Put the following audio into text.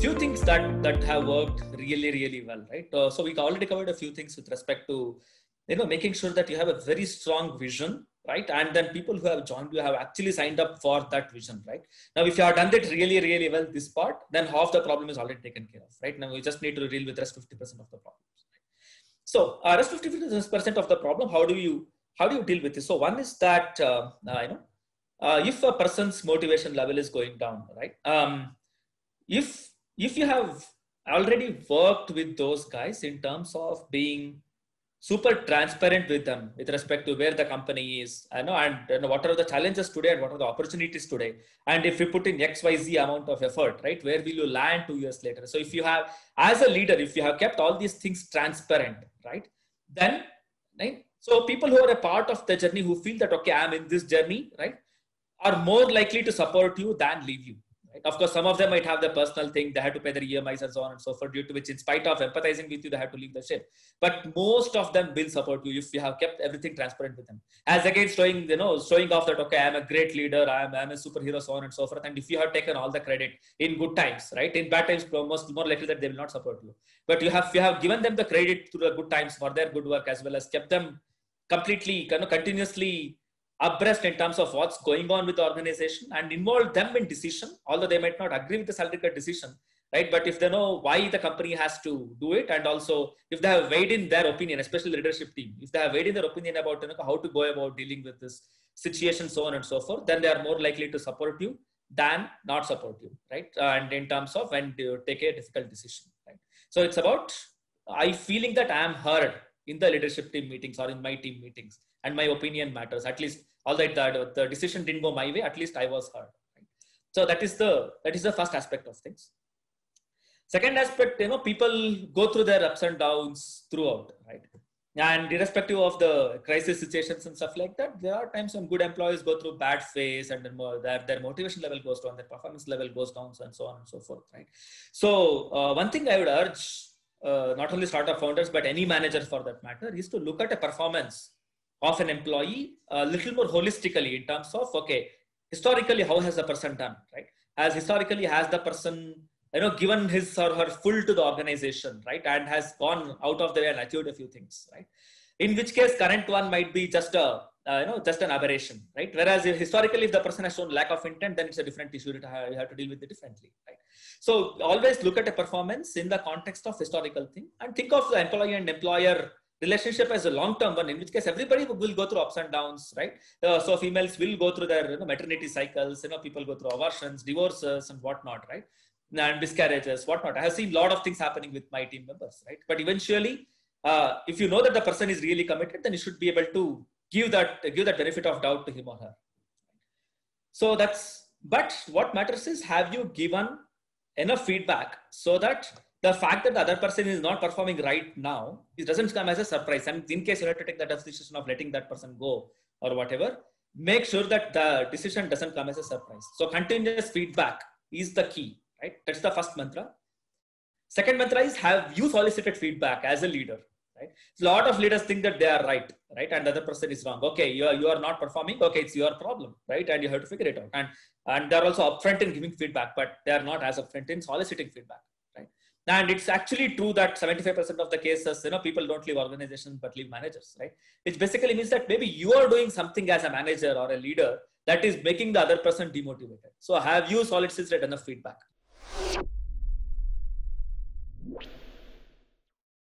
few things that that have worked really really well right? Uh, so we already covered a few things with respect to you know making sure that you have a very strong vision right? And then people who have joined you have actually signed up for that vision right? Now if you have done that really really well this part then half the problem is already taken care of right? Now we just need to deal with rest 50% of the problems so uh, rest 50% of the problem how do you how do you deal with this? So one is that uh, uh, you know uh, if a person's motivation level is going down right? Um, if if you have already worked with those guys in terms of being super transparent with them with respect to where the company is I know and you know, what are the challenges today and what are the opportunities today. And if you put in xyz amount of effort right where will you land two years later? So if you have as a leader if you have kept all these things transparent right then right so people who are a part of the journey who feel that okay i'm in this journey right are more likely to support you than leave you of course, some of them might have their personal thing. They had to pay their EMIs and so on and so forth, due to which, in spite of empathizing with you, they had to leave the ship. But most of them will support you if you have kept everything transparent with them. As against showing, you know, showing off that, okay, I'm a great leader, I'm, I'm a superhero, so on and so forth. And if you have taken all the credit in good times, right? In bad times, most more likely that they will not support you. But you have you have given them the credit through the good times for their good work as well as kept them completely, kind of continuously abreast in terms of what's going on with the organization and involve them in decision, although they might not agree with the salary cut decision, right? But if they know why the company has to do it, and also if they have weighed in their opinion, especially the leadership team, if they have weighed in their opinion about you know, how to go about dealing with this situation, so on and so forth, then they are more likely to support you than not support you, right? And in terms of when you take a difficult decision, right? So it's about I feeling that I am heard in the leadership team meetings or in my team meetings and my opinion matters. At least all the, the decision didn't go my way. At least i was heard right? so that is the that is the first aspect of things. Second aspect you know people go through their ups and downs throughout right? And irrespective of the crisis situations and stuff like that there are times when good employees go through bad phase and then more, their, their motivation level goes down their performance level goes down and so on and so forth right? So uh, one thing i would urge uh, not only startup founders but any manager for that matter is to look at a performance of an employee a little more holistically in terms of okay historically how has the person done right? As historically has the person you know given his or her full to the organization right? And has gone out of the way and achieved a few things right? In which case current one might be just a uh, you know just an aberration right? Whereas if historically if the person has shown lack of intent then it's a different issue that you have to deal with it differently right? So always look at a performance in the context of historical thing and think of the employee and employer relationship as a long-term one, in which case everybody will go through ups and downs, right? Uh, so females will go through their you know, maternity cycles, you know, people go through abortions, divorces and whatnot, right? And miscarriages, whatnot. I have seen a lot of things happening with my team members, right? But eventually, uh, if you know that the person is really committed, then you should be able to give that give that benefit of doubt to him or her. So that's but what matters is have you given enough feedback so that the fact that the other person is not performing right now, it doesn't come as a surprise. And in case you have to take the decision of letting that person go or whatever, make sure that the decision doesn't come as a surprise. So continuous feedback is the key, right? That's the first mantra. Second mantra is have you solicited feedback as a leader, right? A lot of leaders think that they are right, right? And the other person is wrong. Okay, you are, you are not performing. Okay, it's your problem, right? And you have to figure it out. And, and they're also upfront in giving feedback, but they are not as upfront in soliciting feedback and it's actually true that 75% of the cases you know people don't leave organizations but leave managers right? Which basically means that maybe you are doing something as a manager or a leader that is making the other person demotivated. So have you solicited enough feedback